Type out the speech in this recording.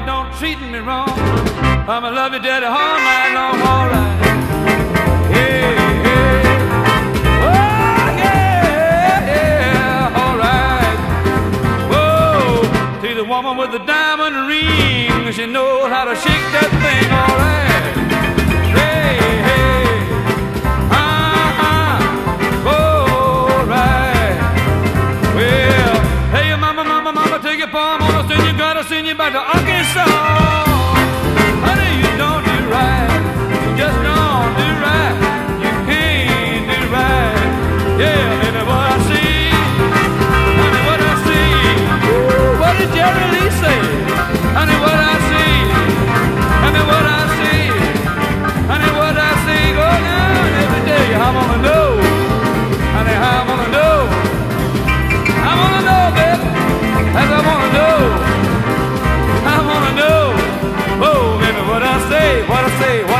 mama, don't treat me wrong. I'ma love you, daddy, all night long, all right. Yeah, yeah. Oh, yeah, yeah, all right. Whoa, to the woman with the diamond ring, she knows how to shake that thing. Mama, and you gotta send you back to Arkansas. Bora what I sei?